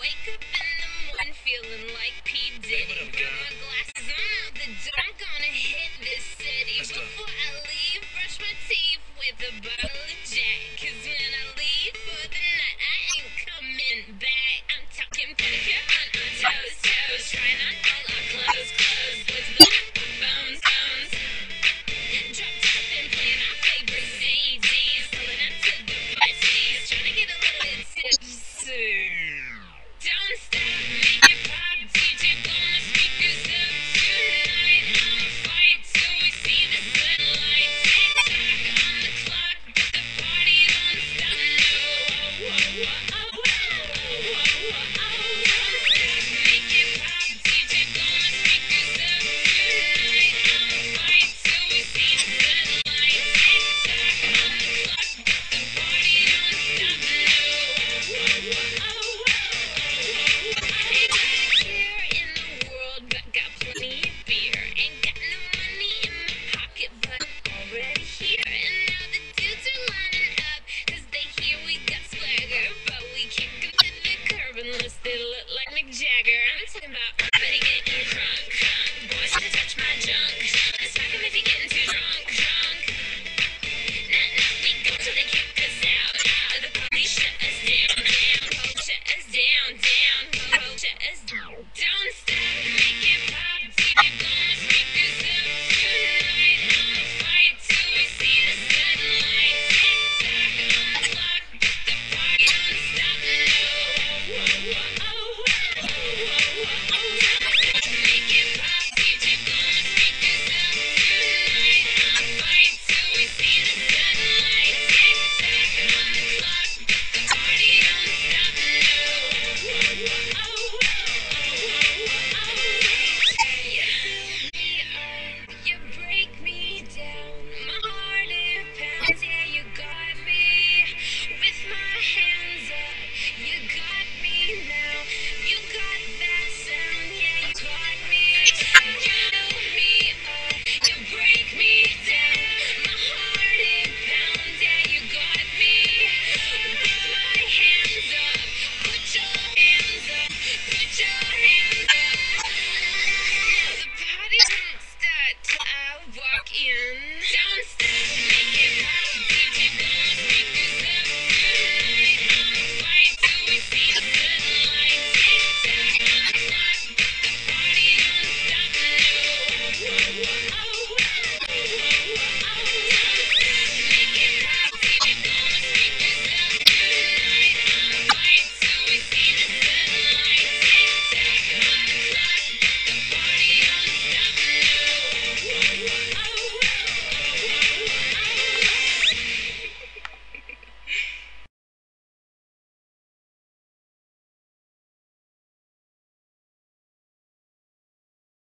wake up in the morning feeling like P. Diddy. what up, Grab guy? my glasses, I'm out the door. still